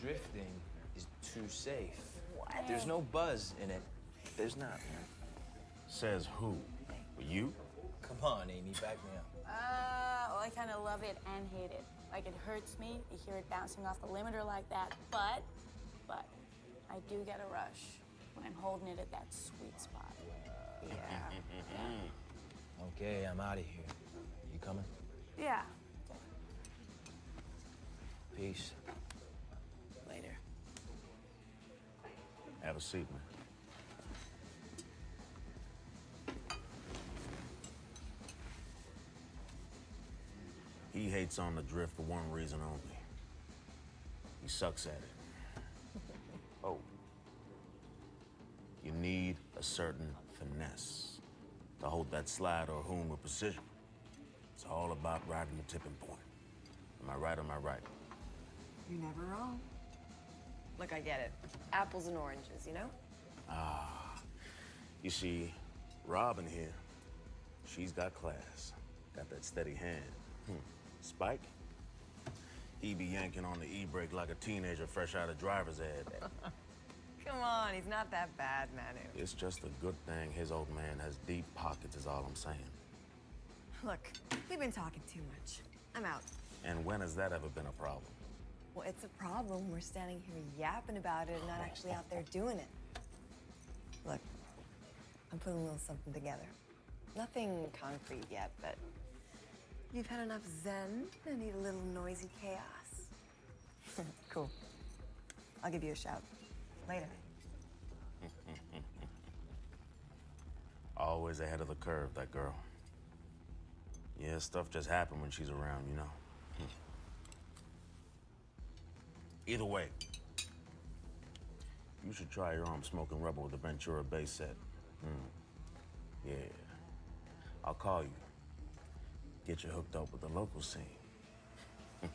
drifting is too safe. What? There's no buzz in it. There's not, man. Says who? You? Come on, Amy, back me up. Uh, well, I kind of love it and hate it. Like, it hurts me to hear it bouncing off the limiter like that, but, but, I do get a rush when I'm holding it at that sweet spot. Yeah. yeah. Okay, I'm out of here. You coming? Yeah. Peace. Have a seat, man. He hates on the drift for one reason only. He sucks at it. Oh. You need a certain finesse to hold that slide or hoon with precision. It's all about riding the tipping point. Am I right or am I right? You're never wrong. Look, I get it. Apples and oranges, you know? Ah. You see, Robyn here, she's got class. Got that steady hand. Hmm. Spike? He be yanking on the e-brake like a teenager fresh out of driver's ed. Come on, he's not that bad, Manu. It's just a good thing his old man has deep pockets is all I'm saying. Look, we've been talking too much. I'm out. And when has that ever been a problem? Well, it's a problem. We're standing here yapping about it and not actually out there doing it. Look, I'm putting a little something together. Nothing concrete yet, but you've had enough zen. I need a little noisy chaos. cool. I'll give you a shout. Later. Always ahead of the curve, that girl. Yeah, stuff just happens when she's around, you know. Hmm. Either way, you should try your arm smoking rubber with the Ventura Bay set. Hmm. Yeah. I'll call you. Get you hooked up with the local scene.